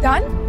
Done?